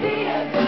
dia.